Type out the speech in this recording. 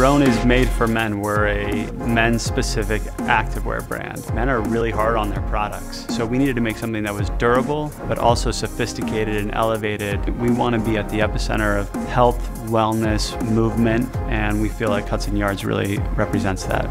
Rhone is made for men. We're a men-specific activewear brand. Men are really hard on their products. So we needed to make something that was durable, but also sophisticated and elevated. We want to be at the epicenter of health, wellness, movement, and we feel like Hudson Yards really represents that.